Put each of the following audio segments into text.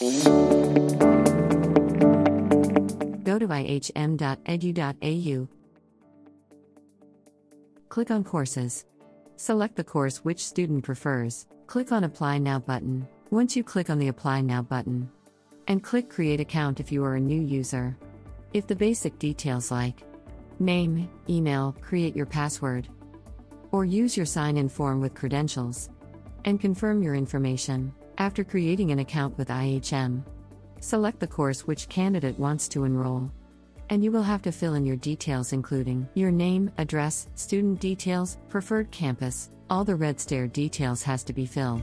Go to ihm.edu.au. Click on Courses. Select the course which student prefers. Click on Apply Now button. Once you click on the Apply Now button, and click Create Account if you are a new user. If the basic details like name, email, create your password, or use your sign in form with credentials, and confirm your information after creating an account with IHM. Select the course which candidate wants to enroll. And you will have to fill in your details, including your name, address, student details, preferred campus, all the red stair details has to be filled.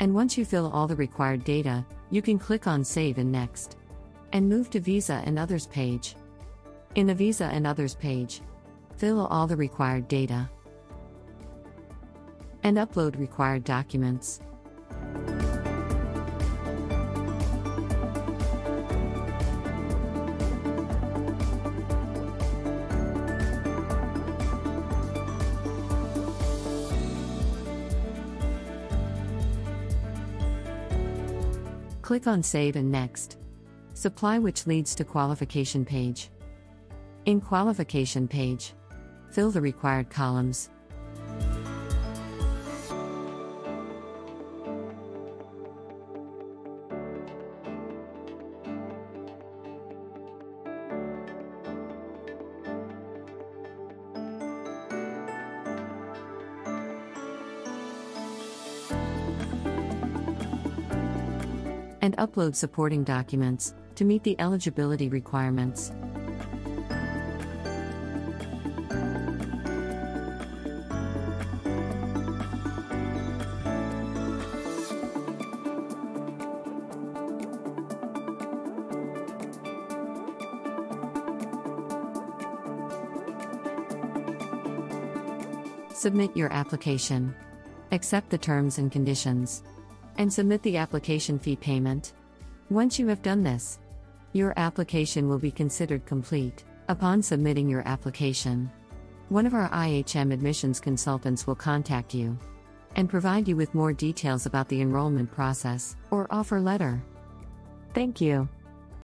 And once you fill all the required data, you can click on Save and Next. And move to Visa and Others page. In the Visa and Others page, fill all the required data and upload required documents. Click on Save and Next. Supply which leads to qualification page. In qualification page, fill the required columns. And upload supporting documents to meet the eligibility requirements. Submit your application. Accept the terms and conditions and submit the application fee payment. Once you have done this, your application will be considered complete. Upon submitting your application, one of our IHM admissions consultants will contact you and provide you with more details about the enrollment process or offer letter. Thank you.